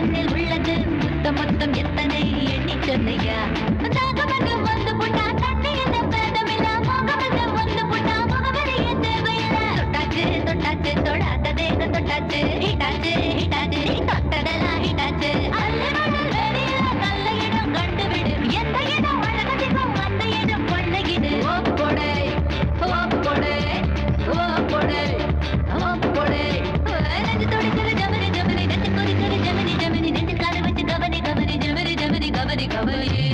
கண்ணில் உள்ளது முத்தம் முத்தம் எத்தனை எண்ணி சொன்னையா? खबरी खबरी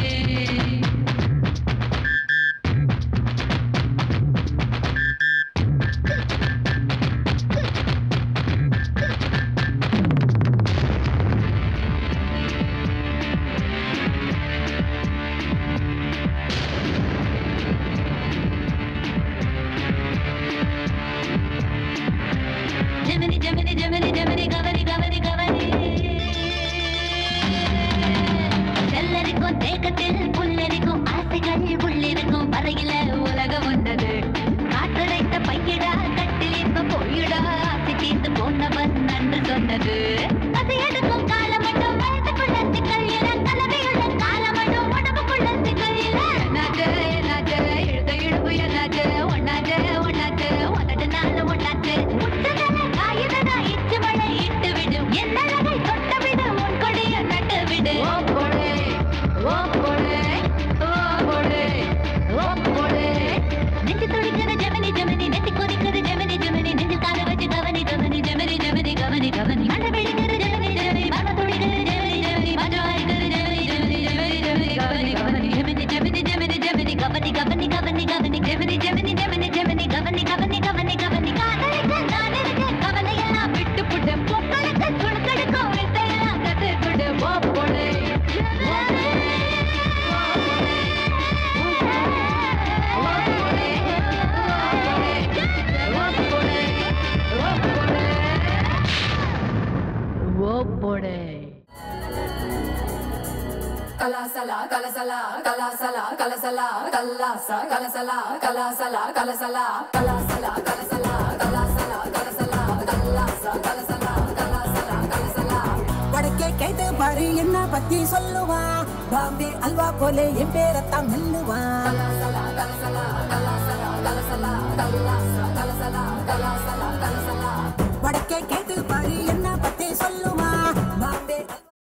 போடு. கலாசலா கலசலா கலாசலா கலசலா கல்லாசா கலசலா கலாசலா கலசலா கலாசலா கலசலா கலாசலா கலசலா கல்லாசா கலசலா கலாசலா கலசலா. வடக்கே கேட்டு பாரு என்ன பத்தி சொல்லுவா? பாம்பே அல்வா போலே என் பேரத்தான் மெல்லுவா?